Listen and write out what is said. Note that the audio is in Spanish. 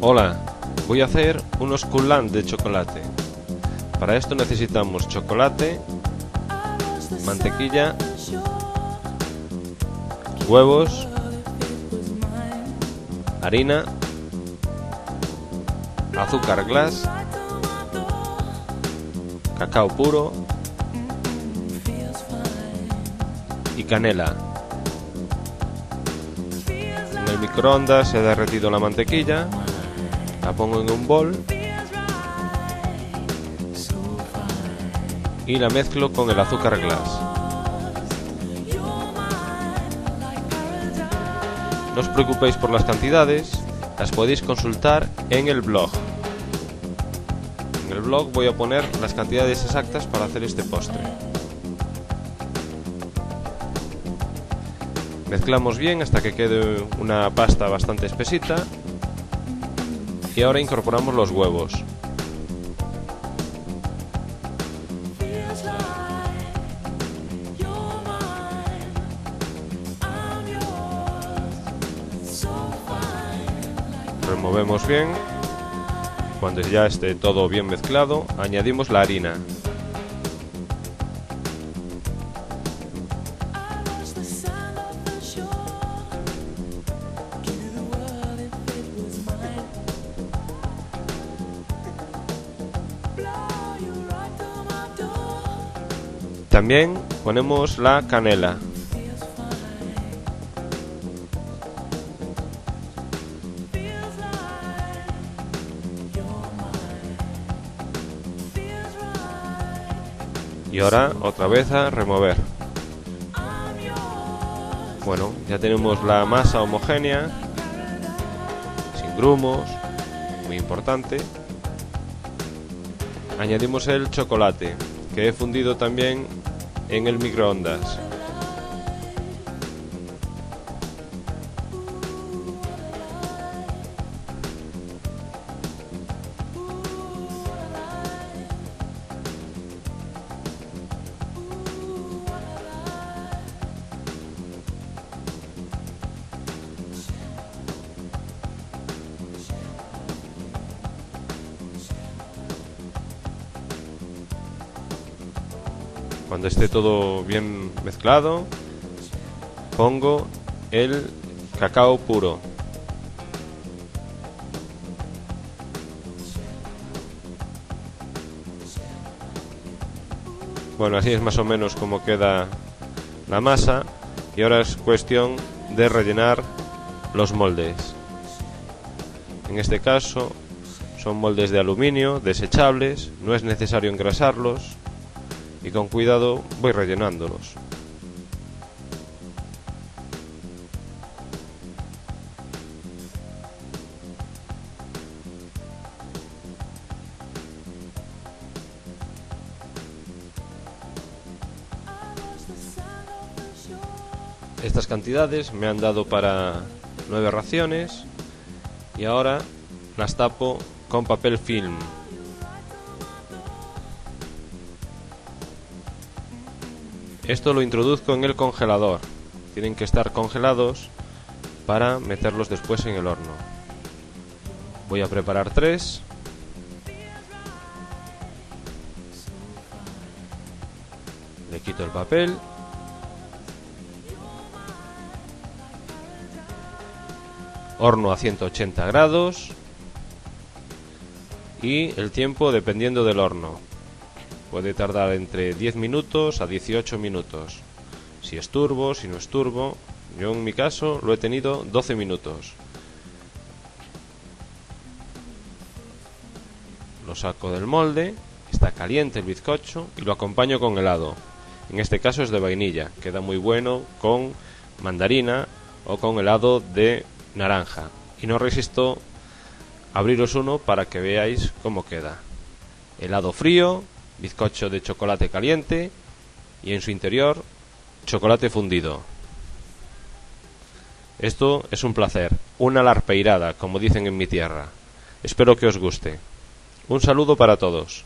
Hola, voy a hacer unos coulant de chocolate. Para esto necesitamos chocolate, mantequilla, huevos, harina, azúcar glass, cacao puro y canela. En el microondas he derretido la mantequilla, la pongo en un bol y la mezclo con el azúcar glass. No os preocupéis por las cantidades, las podéis consultar en el blog. En el blog voy a poner las cantidades exactas para hacer este postre. Mezclamos bien hasta que quede una pasta bastante espesita. Y ahora incorporamos los huevos. Removemos bien. Cuando ya esté todo bien mezclado, añadimos la harina. También ponemos la canela. Y ahora otra vez a remover. Bueno, ya tenemos la masa homogénea, sin grumos, muy importante. Añadimos el chocolate, que he fundido también en el microondas. Cuando esté todo bien mezclado, pongo el cacao puro. Bueno, así es más o menos como queda la masa y ahora es cuestión de rellenar los moldes. En este caso son moldes de aluminio desechables, no es necesario engrasarlos y con cuidado voy rellenándolos. Estas cantidades me han dado para nueve raciones y ahora las tapo con papel film. Esto lo introduzco en el congelador. Tienen que estar congelados para meterlos después en el horno. Voy a preparar tres. Le quito el papel. Horno a 180 grados. Y el tiempo dependiendo del horno. Puede tardar entre 10 minutos a 18 minutos. Si es turbo, si no es turbo. Yo en mi caso lo he tenido 12 minutos. Lo saco del molde, está caliente el bizcocho y lo acompaño con helado. En este caso es de vainilla, queda muy bueno con mandarina o con helado de naranja. Y no resisto abriros uno para que veáis cómo queda. Helado frío, bizcocho de chocolate caliente y en su interior chocolate fundido. Esto es un placer, una larpeirada, como dicen en mi tierra. Espero que os guste. Un saludo para todos.